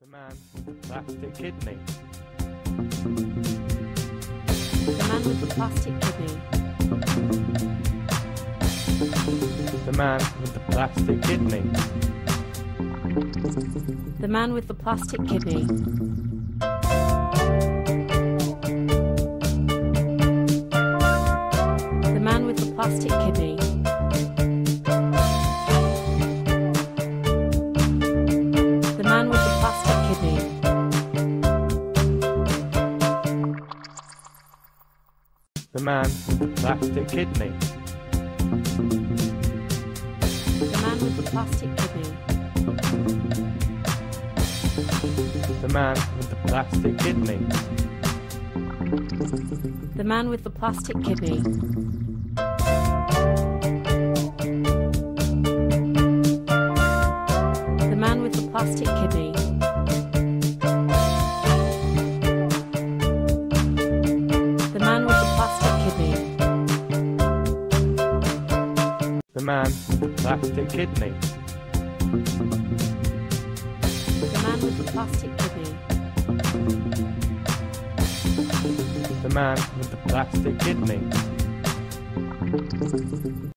The man with the plastic kidney. The man with the plastic kidney. The man with the plastic kidney. The man with the plastic kidney. The man with the plastic kidney. The man with the plastic kidney. The man with the plastic kidney. The man with the plastic kidney. The man with the plastic kidney. The man with the plastic kidney. Man with the plastic kidney. The man with the plastic kidney. The man with the plastic kidney.